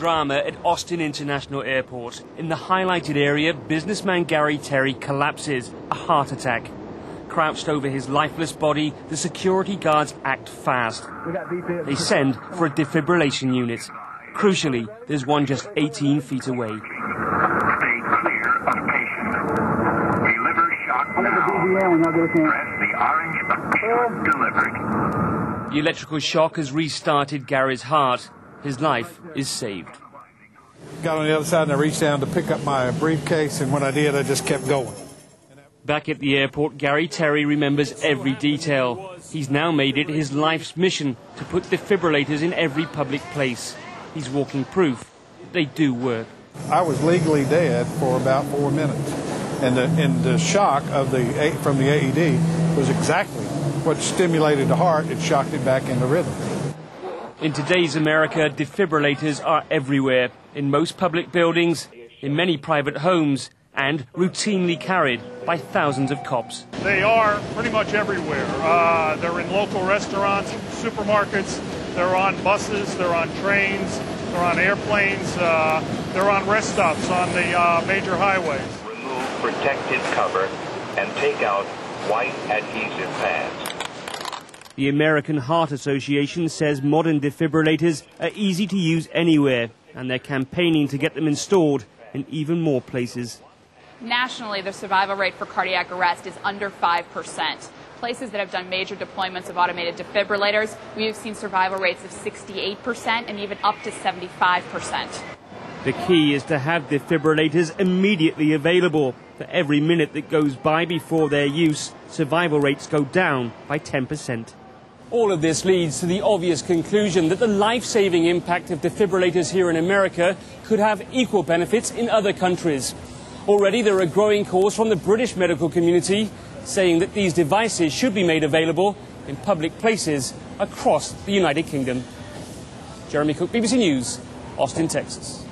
drama at Austin International Airport. In the highlighted area, businessman Gary Terry collapses, a heart attack. Crouched over his lifeless body, the security guards act fast. They send for a defibrillation unit. Crucially, there's one just 18 feet away. Stay clear of patient. Deliver shock now. Press the orange button. The electrical shock has restarted Gary's heart. His life is saved. Got on the other side and I reached down to pick up my briefcase, and when I did, I just kept going. Back at the airport, Gary Terry remembers every detail. He's now made it his life's mission to put defibrillators in every public place. He's walking proof that they do work. I was legally dead for about four minutes, and the, and the shock of the from the AED was exactly what stimulated the heart. It shocked it back into rhythm. In today's America, defibrillators are everywhere, in most public buildings, in many private homes, and routinely carried by thousands of cops. They are pretty much everywhere. Uh, they're in local restaurants, supermarkets, they're on buses, they're on trains, they're on airplanes, uh, they're on rest stops on the uh, major highways. Remove protective cover and take out white adhesive pads. The American Heart Association says modern defibrillators are easy to use anywhere, and they're campaigning to get them installed in even more places. Nationally, the survival rate for cardiac arrest is under 5%. Places that have done major deployments of automated defibrillators, we have seen survival rates of 68% and even up to 75%. The key is to have defibrillators immediately available. For every minute that goes by before their use, survival rates go down by 10%. All of this leads to the obvious conclusion that the life saving impact of defibrillators here in America could have equal benefits in other countries. Already there are growing calls from the British medical community saying that these devices should be made available in public places across the United Kingdom. Jeremy Cook, BBC News, Austin, Texas.